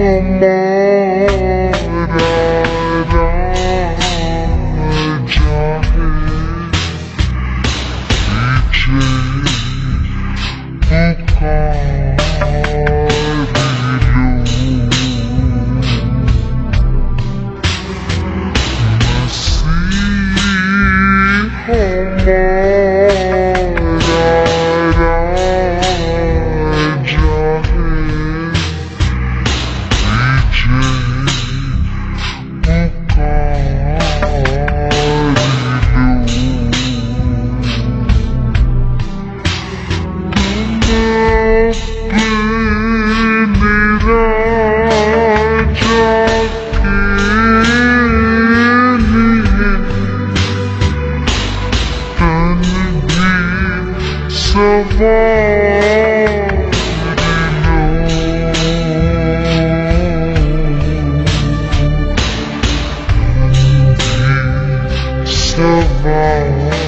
and then of my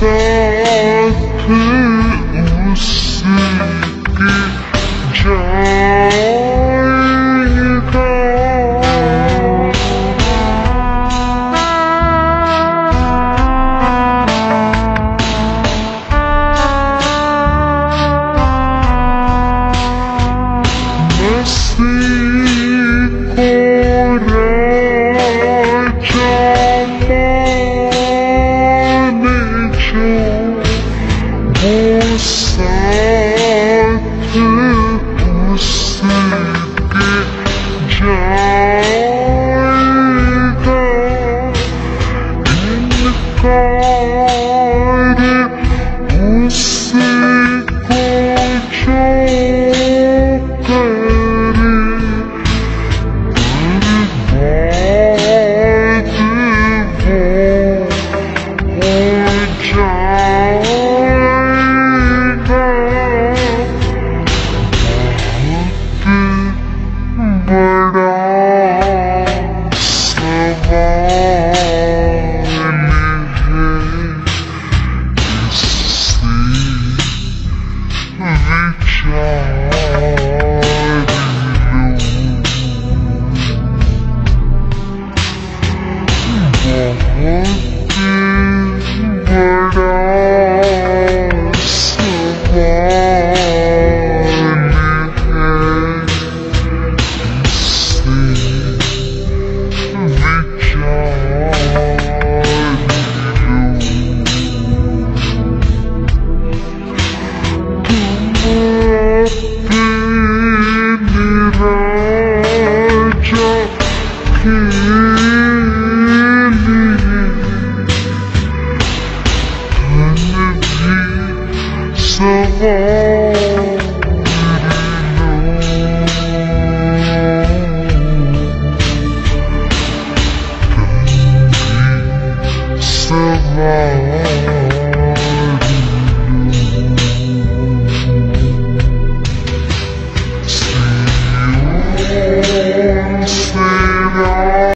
myself. Mm. Survive.